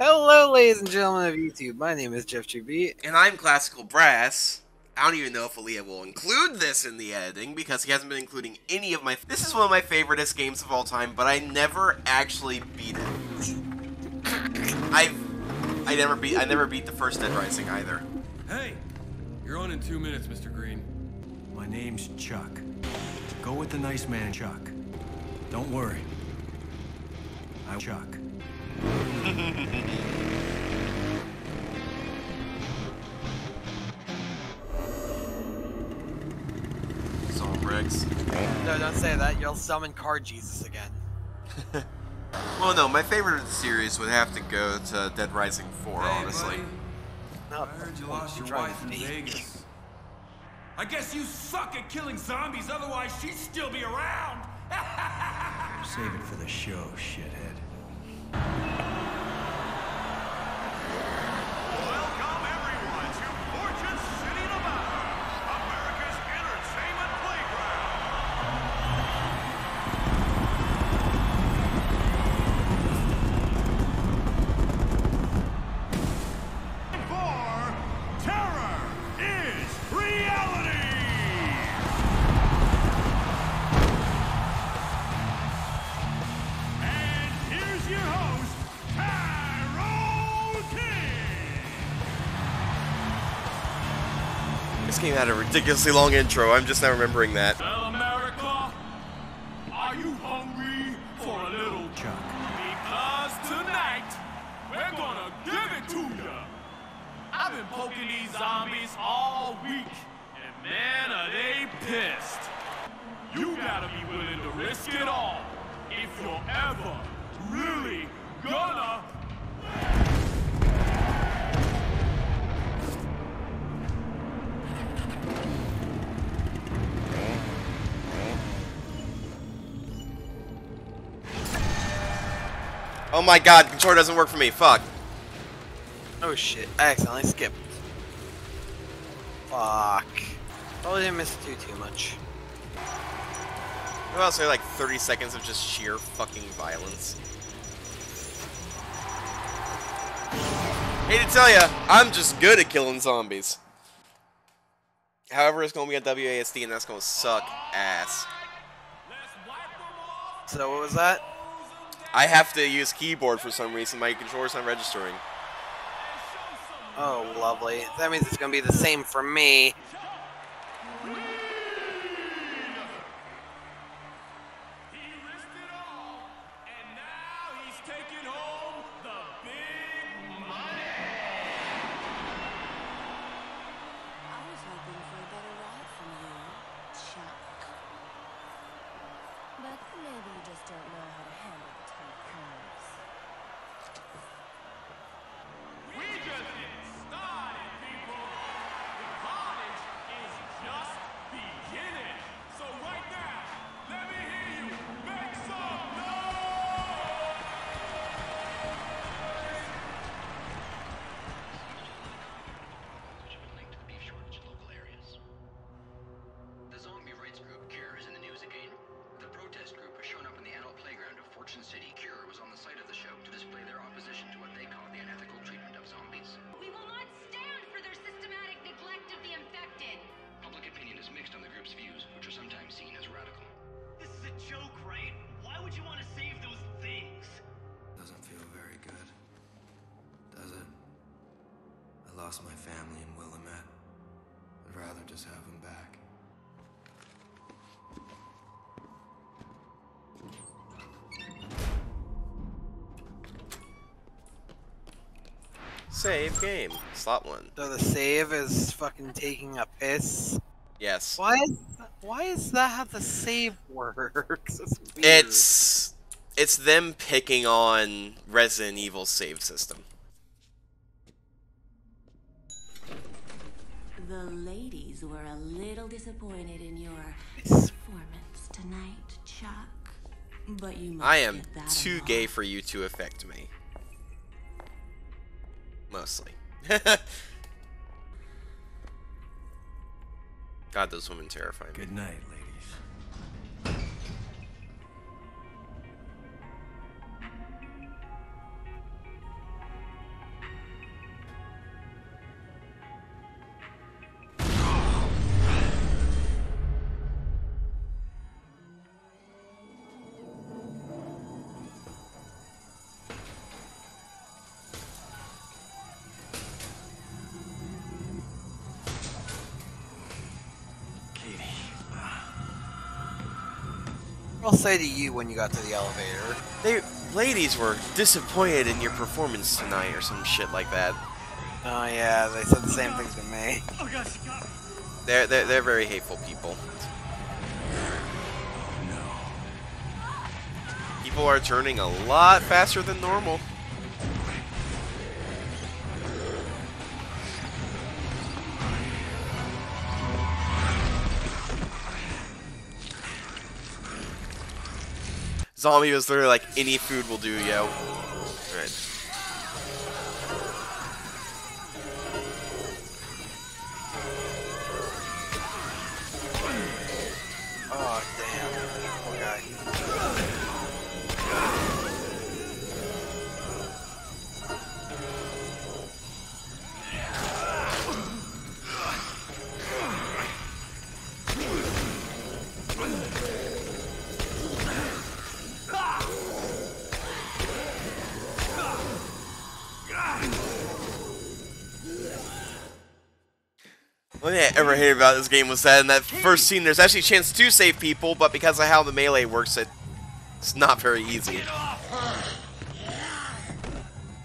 Hello, ladies and gentlemen of YouTube. My name is Jeff GB. And I'm Classical Brass. I don't even know if Aaliyah will include this in the editing because he hasn't been including any of my. This is one of my favoriteest games of all time, but I never actually beat it. I've, I never beat. I never beat the first Dead Rising either. Hey, you're on in two minutes, Mr. Greene. My name's Chuck. Go with the nice man, Chuck. Don't worry. I'm Chuck. Zombrex. No, don't say that. You'll summon Card Jesus again. Well, no, my favorite of the series would have to go to Dead Rising 4, Hey, honestly. buddy. No, I heard you lost your wife in? Vegas. I guess you suck at killing zombies, otherwise she'd still be around. Save it for the show, shithead. Game had a ridiculously long intro. I'm just now remembering that. Well, America, are you hungry for a little. Because tonight, we're gonna give it to you. I've been poking these zombies all week, and man, are they pissed. You gotta be willing to risk it all if you're ever really gonna. Oh my god, controller doesn't work for me. Fuck. Oh shit, I accidentally skipped. Fuck. Probably didn't miss too too much. What else? Say like 30 seconds of just sheer fucking violence. Hate to tell ya, I'm just good at killing zombies. However, it's gonna be on WASD and that's gonna suck ass. So what was that? I have to use keyboard for some reason. My controller's not registering. Oh, lovely. That means it's gonna be the same for me. Playground City. Cure was on the site of the show to display their opposition to what they call the unethical treatment of zombies. We will not stand for their systematic neglect of the infected. Public opinion is mixed on the group's views, which are sometimes seen as radical. This is a joke, right? Why would you want to save those things? Doesn't feel very good. Does it? I lost my family in Willamette. I'd rather just have them back. Save game. Slot one. So the save is fucking taking a piss. Yes. Why is why is that how the save works? It's. It's it's them picking on Resident Evil save system. The ladies were a little disappointed in your performance tonight, Chuck. But you must I am too gay for you to affect me. Mostly. God, those women terrify me. Good night, I'll say to you when you got to the elevator. They ladies were disappointed in your performance tonight, or some shit like that. Oh yeah, they said the same thing to me. They're they're, they're very hateful people. People are turning a lot faster than normal. Zombie was literally like any food will do, yo. One thing I ever hated about this game was that in that first scene, there's actually a chance to save people, but because of how the melee works, it's not very easy.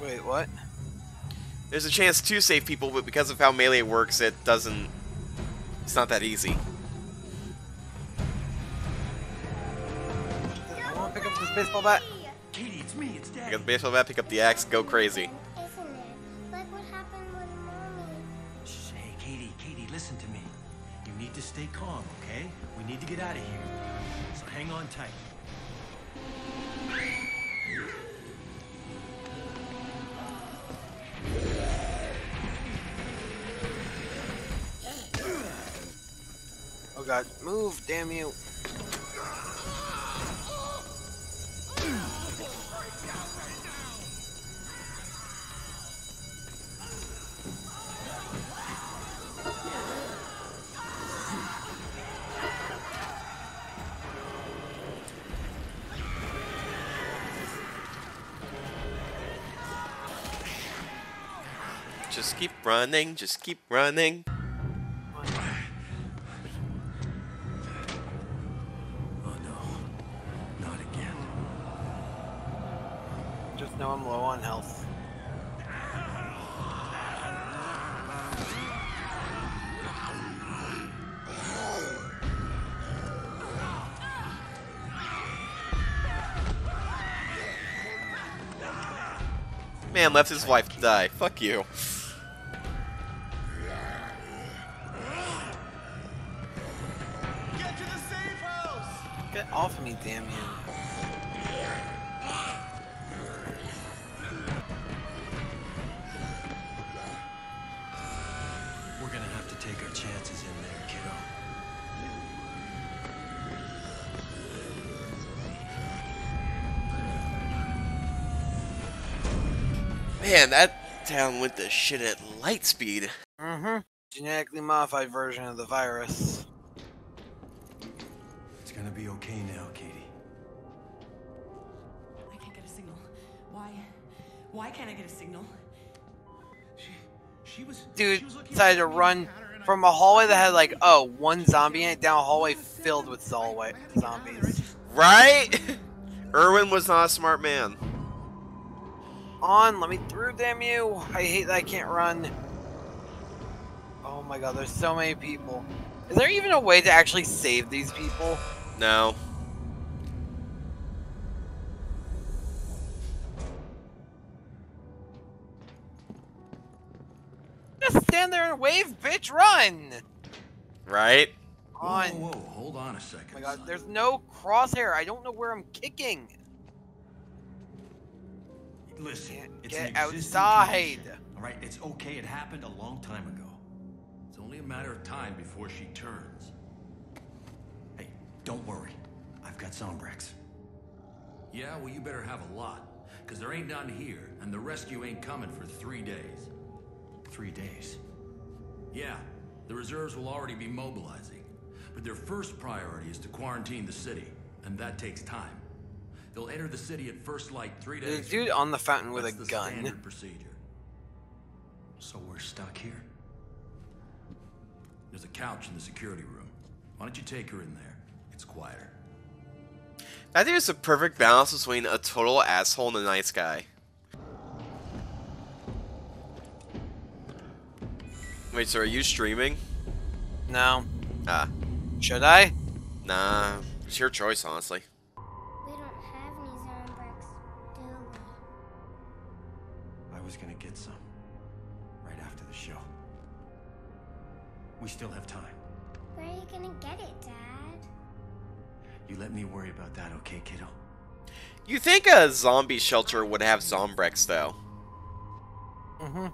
Wait, what? There's a chance to save people, but because of how melee works, it doesn't. It's not that easy. I want to pick up this baseball bat. Katey, it's me, it's Pick Daddy. up the baseball bat, pick up the axe, go crazy. To me. You need to stay calm, okay? We need to get out of here. So hang on tight. Oh god, move, damn you. Just keep running, just keep running. Oh no, not again. Just know I'm low on health. Man left his wife to die. Fuck you. Get off of me, damn you. We're gonna have to take our chances in there, kiddo. Man, that town went to shit at light speed. Mm-hmm. Genetically modified version of the virus. Why can't I get a signal? She, she was. Dude she was decided to run from a hallway that had like, oh, one zombie in it down a hallway filled with zolwa- zombies. Right? Erwin was not a smart man. On, let me through, damn you! I hate that I can't run. Oh my god, there's so many people. Is there even a way to actually save these people? No. Stand there and wave, bitch, run! Right? On. Whoa, whoa, whoa, hold on a second. Oh my god, son. there's no crosshair. I don't know where I'm kicking. Listen, Can't it's get an outside. condition, All right, it's okay. It happened a long time ago. It's only a matter of time before she turns. Hey, don't worry. I've got Zombrex. Yeah, well, you better have a lot, because there ain't none here, and the rescue ain't coming for three days. Three days? Yeah, the reserves will already be mobilizing, but their first priority is to quarantine the city, and that takes time. They'll enter the city at first light three days. a dude on the fountain with a the gun. Standard procedure. So we're stuck here. There's a couch in the security room. Why don't you take her in there? It's quieter. I think it's a perfect balance between a total asshole and a nice guy. Wait, so are you streaming? No. Ah. Should I? Nah. It's your choice, honestly. We don't have any Zombrex, do we? I was gonna get some. Right after the show. We still have time. Where are you gonna get it, Dad? You let me worry about that, okay, kiddo? You think a zombie shelter would have Zombrex, though? Mm-hmm.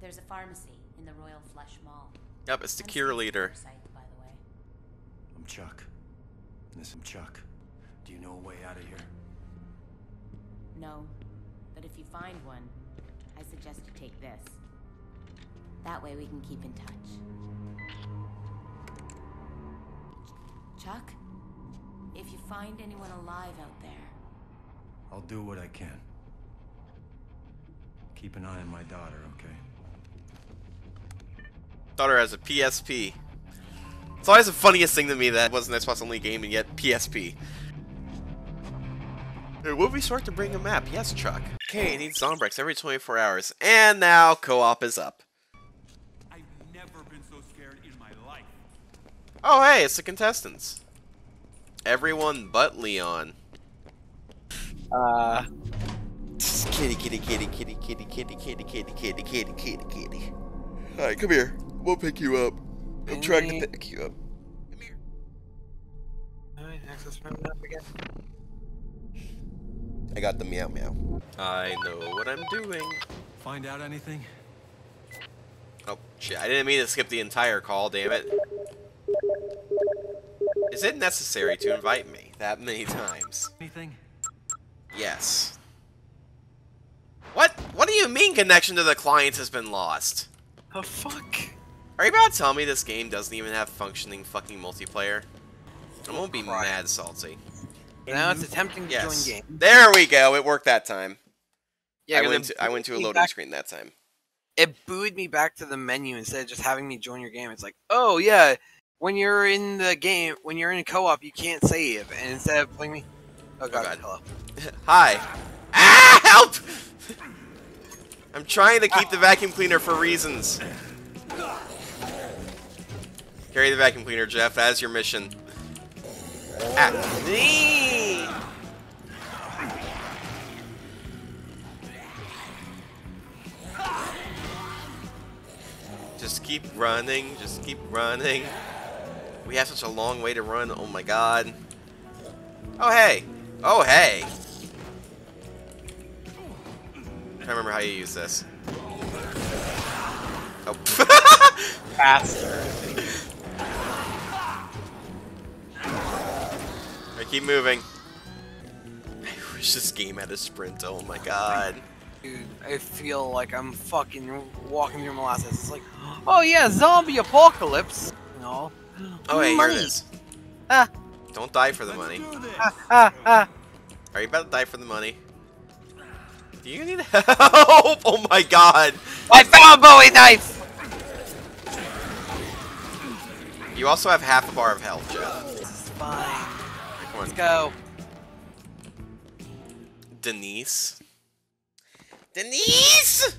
There's a pharmacy in the Royal Flush Mall. Yep, it's the I'm cure leader. site, by the way. I'm Chuck. This is Chuck. Do you know a way out of here? No, but if you find one, I suggest you take this. That way we can keep in touch. Chuck, if you find anyone alive out there, I'll do what I can. Keep an eye on my daughter, okay? Daughter has a PSP. It's always the funniest thing to me that wasn't an Xbox only game and yet PSP. It Would we start to bring a map? Yes, Chuck. Okay, it needs Zombrex every 24 hours. And now co-op is up. I've never been so scared in my life. Oh, hey, it's the contestants. Everyone but Leon. Uh, Kitty, kitty, kitty, kitty, kitty, kitty, kitty, kitty, kitty, kitty, kitty, kitty. Alright, come here. We'll pick you up. I'm trying to pick you up. Come here. alright, access menu up again. I got the meow meow. I know what I'm doing. Find out anything? Oh, shit. I didn't mean to skip the entire call, damn it. Is it necessary to invite me that many times? Anything? Yes. What? What do you mean connection to the client has been lost? Oh fuck. Are you about to tell me this game doesn't even have functioning fucking multiplayer? I won't be Right. mad salty. Now it's attempting to Yes. join game. There we go. It worked that time. Yeah, I 'cause went to I went to a loading back- screen that time. It booted me back to the menu instead of just having me join your game. It's like, oh yeah, when you're in the game, when you're in a co-op, you can't save, and instead of playing me, oh god, God. hello. Hi. Ah, help! I'm trying to keep the vacuum cleaner for reasons. Carry the vacuum cleaner, Jeff. That is your mission. Ah. Nee. Just keep running. Just keep running. We have such a long way to run. Oh my god. Oh hey. Oh hey. I remember how you use this. Oh. Faster. Keep moving. I wish this game had a sprint. Oh my god. Dude, I feel like I'm fucking walking through molasses. It's like, oh yeah, zombie apocalypse. No. Oh hey, here it is. Ah, Don't die for the money. Do this. ah, ah, ah. Are you about to die for the money? Do you need help? Oh my god. I found a Bowie knife. You also have half a bar of health, Jeff. This is fine. Come Let's go. Denise. Denise!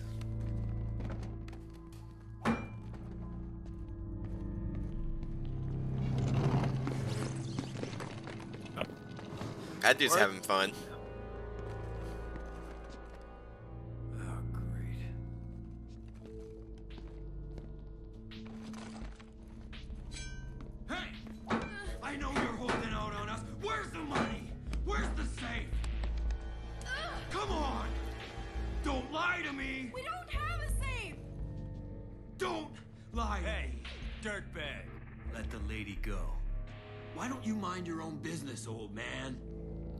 That dude's What? having fun. Lie to me! We don't have a safe! Don't lie! Hey, dirtbag. Let the lady go. Why don't you mind your own business, old man?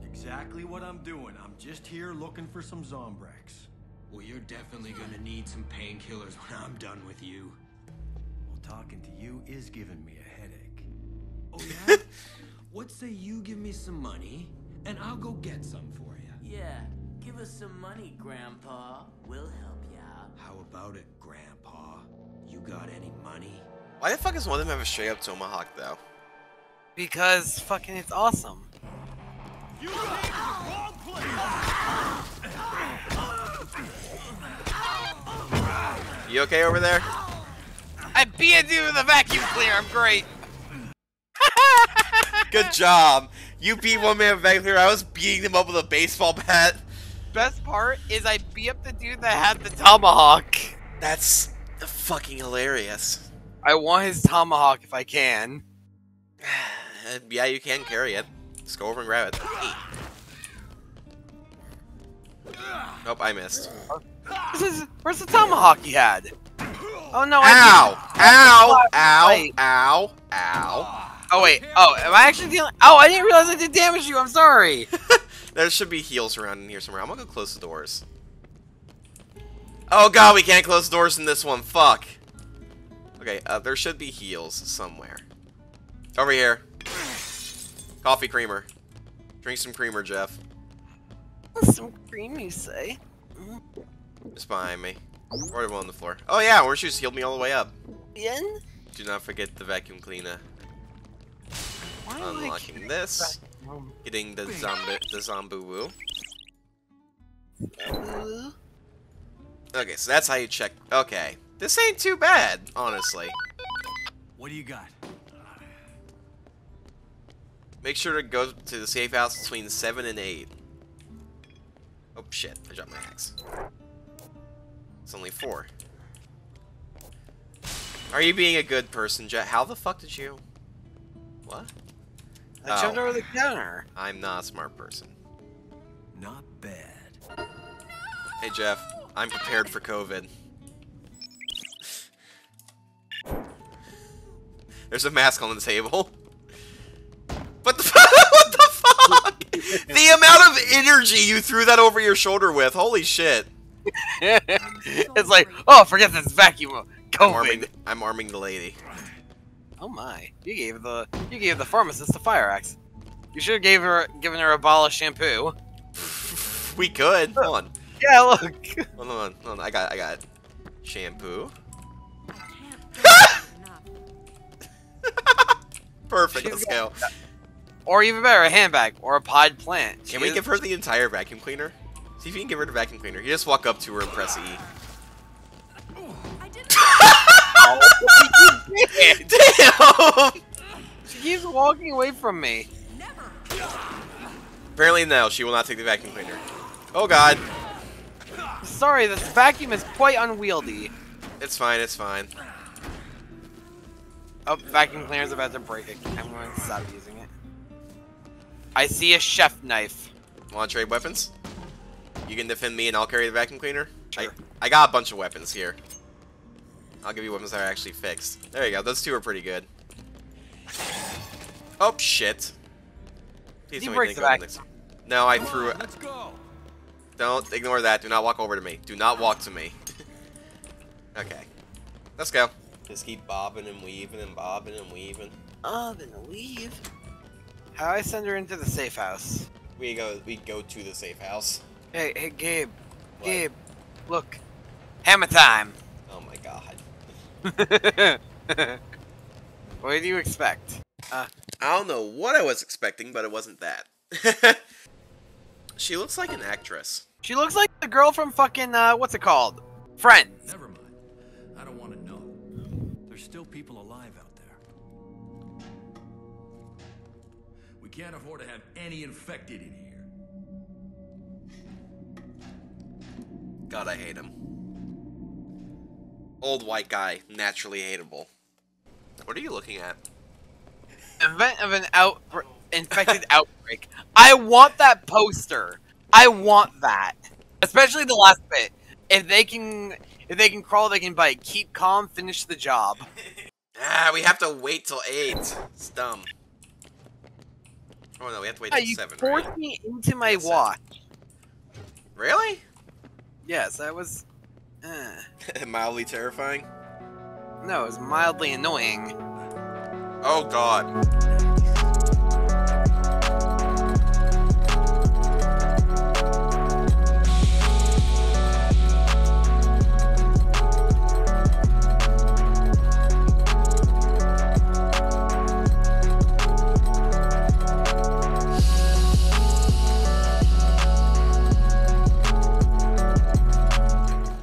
Exactly what I'm doing. I'm just here looking for some Zombrex. Well, you're definitely gonna need some painkillers when I'm done with you. Well, talking to you is giving me a headache. Oh, yeah? what say you give me some money, and I'll go get some for you? Yeah, give us some money, Grandpa. We'll help you out. How about it, Grandpa? You got any money? Why the fuck does one of them have a straight up tomahawk though? Because fucking it's awesome. You came the wrong place! You okay over there? I beat you with a vacuum cleaner. I'm great. Good job. You beat one man with a vacuum cleaner. I was beating him up with a baseball bat. Best part is I beat up the dude that had the tomahawk. That's fucking hilarious. I want his tomahawk if I can. yeah, you can carry it. Just go over and grab it. Nope, I missed. This is, where's the tomahawk he had? Oh no! Ow! Ow! Ow! Oh, Ow! Ow! Oh wait. Oh, am I actually dealing? Oh, I didn't realize I did damage you. I'm sorry. there should be heals around in here somewhere. I'm gonna go close the doors. Oh god, we can't close doors in this one. Fuck. Okay, uh, there should be heals somewhere. Over here. Coffee creamer. Drink some creamer, Jeff. Some cream, you say? Just behind me. The on the floor. Oh yeah, orange juice healed me all the way up. Yen? Do not forget the vacuum cleaner. Why Unlocking this. Getting the zombie the zombu woo. Okay, so that's how you check. Okay. This ain't too bad, honestly. What do you got? Make sure to go to the safe house between 7 and 8. Oh shit, I dropped my axe. It's only 4. Are you being a good person, Jet? How the fuck did you... What? I jumped Oh. over the counter. I'm not a smart person. Not bad. Hey Jeff, I'm prepared for COVID. There's a mask on the table. What the what the fuck? the amount of energy you threw that over your shoulder with. Holy shit. it's like, oh, forget this vacuum. I'm arming, COVID. I'm arming the lady. Oh my! You gave the you gave the pharmacist a fire axe. You should have gave her given her a bottle of shampoo. We could. Hold on. Yeah, look. Hold on. Hold on. I got. I got. Shampoo. Perfect. She's Let's go. Or even better, a handbag or a pod plant. Can we give her the entire vacuum cleaner? See if you can give her the vacuum cleaner. You just walk up to her and press E. Damn! She keeps walking away from me. Apparently, no. She will not take the vacuum cleaner. Oh god. Sorry, this vacuum is quite unwieldy. It's fine. It's fine. Oh, vacuum cleaner's about to break it. I'm going to stop using it. I see a chef knife. Want to trade weapons? You can defend me, and I'll carry the vacuum cleaner. Sure. I I got a bunch of weapons here. I'll give you weapons that are actually fixed. There you go. Those two are pretty good. Oh shit. Please He breaks they the go to vacuum. next- No, I threw it. Let's go. Don't ignore that. Do not walk over to me. Do not walk to me. okay. Let's go. Just keep bobbing and weaving and bobbing and weaving. Oh, and weave. How do I send her into the safe house? We go we go to the safe house. Hey, hey, Gabe. What? Gabe, look. Hammer time. Oh my god. what do you expect? Uh, I don't know what I was expecting, but it wasn't that. she looks like an actress. she looks like the girl from fucking, uh, what's it called? Friends. Never mind. I don't want to know. There's still people alive out there. We can't afford to have any infected in here. God, I hate him. Old white guy, naturally hateable. What are you looking at? Event of an out infected outbreak. I want that poster. I want that. Especially the last bit. If they can if they can crawl, they can bite. Keep calm, finish the job. Ah, we have to wait till 8. It's dumb. Oh no, we have to wait Yeah, till you 7, forced right? me into my Yes, sir. watch. Really? Yes, that was uh, Mildly terrifying? no, it was mildly annoying. Oh god.